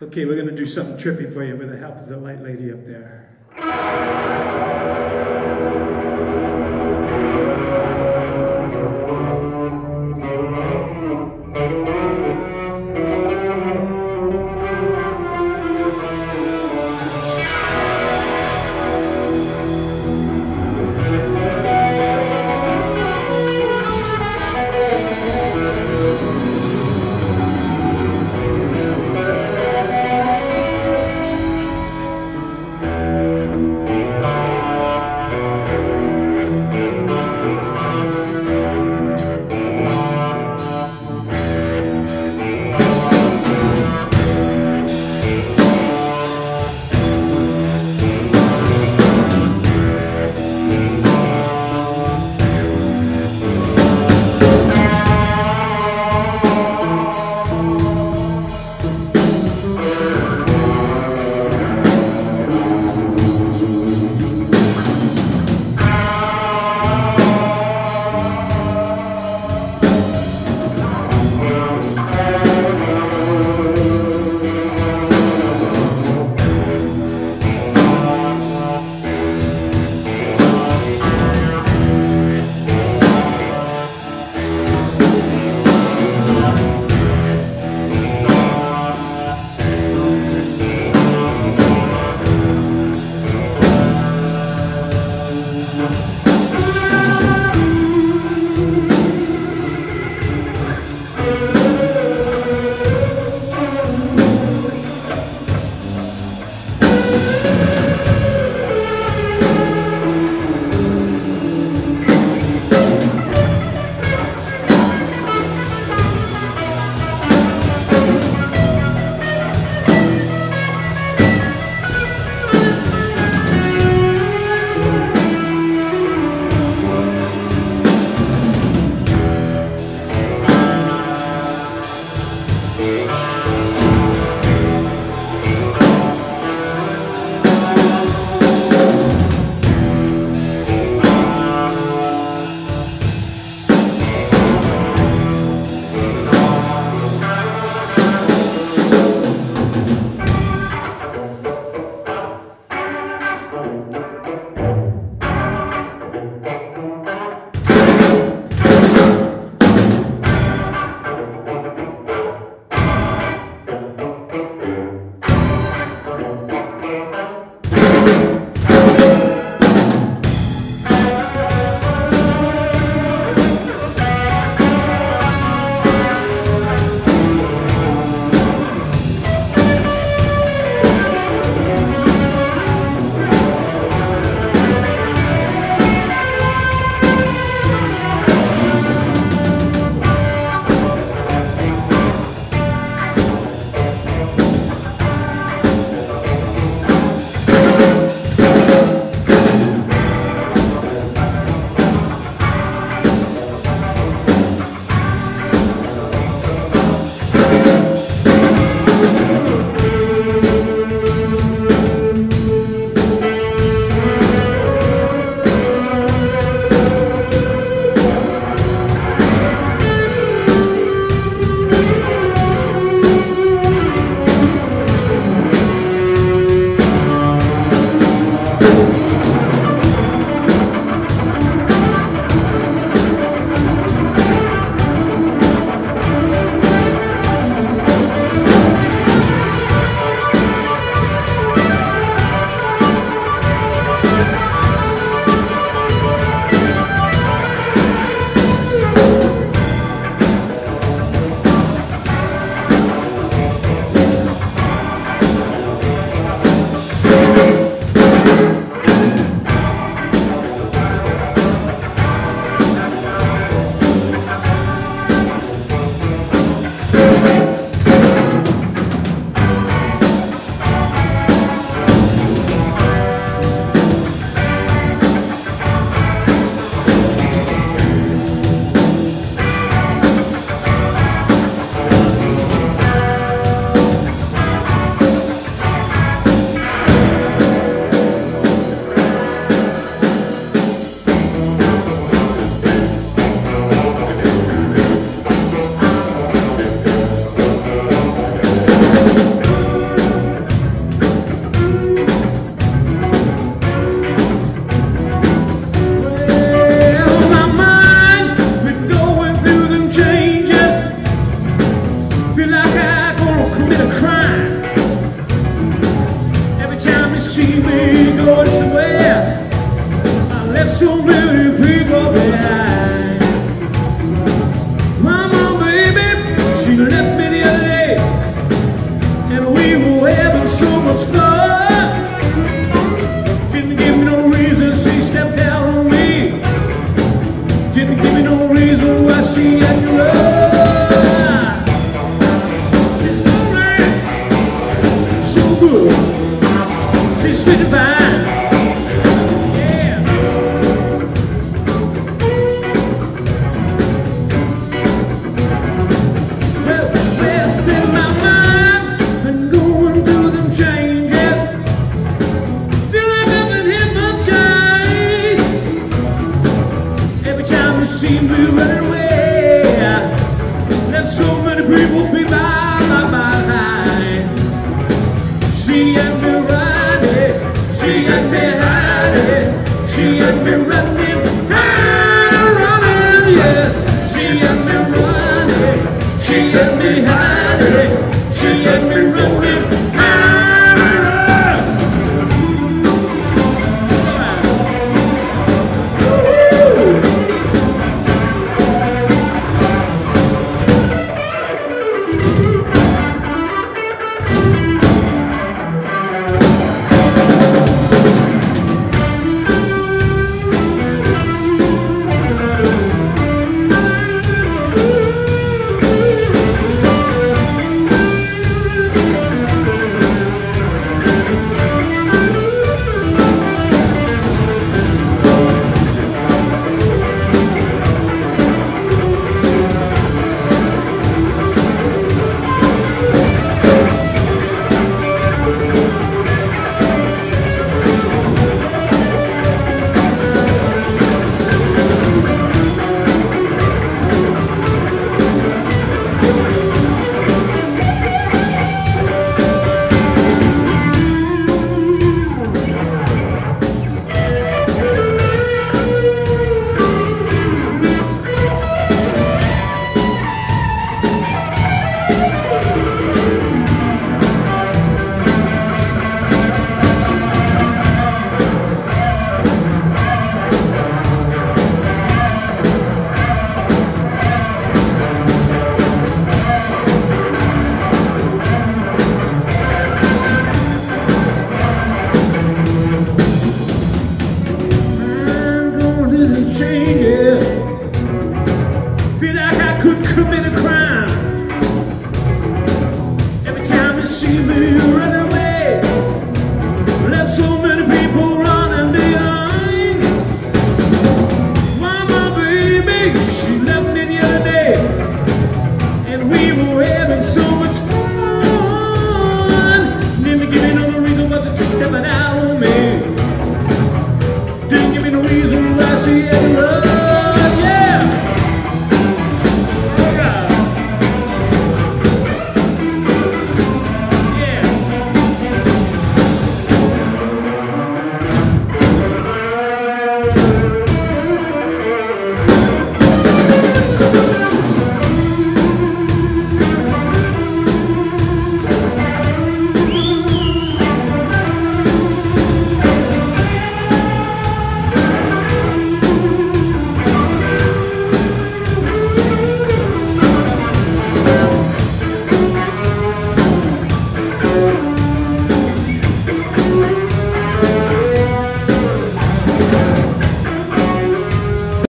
Okay, we're going to do something trippy for you with the help of the light lady up there. see me running away. Let so many people be by my mind. She had me running, she had me hiding, she had me running, running, running, yeah. She had me running, she had me hiding.